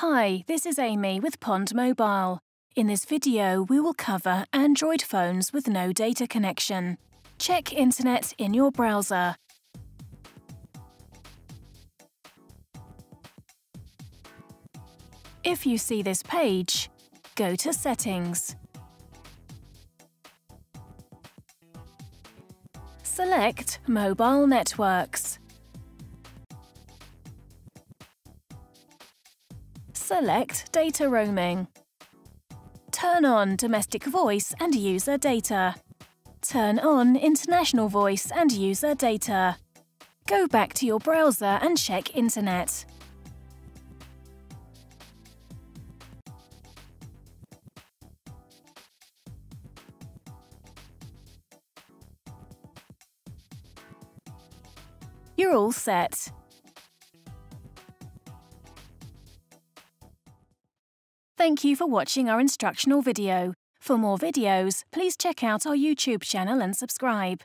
Hi, this is Amy with Pond Mobile. In this video, we will cover Android phones with no data connection. Check Internet in your browser. If you see this page, go to Settings. Select Mobile Networks. Select Data Roaming. Turn on Domestic Voice and User Data. Turn on International Voice and User Data. Go back to your browser and check Internet. You're all set. Thank you for watching our instructional video. For more videos, please check out our YouTube channel and subscribe.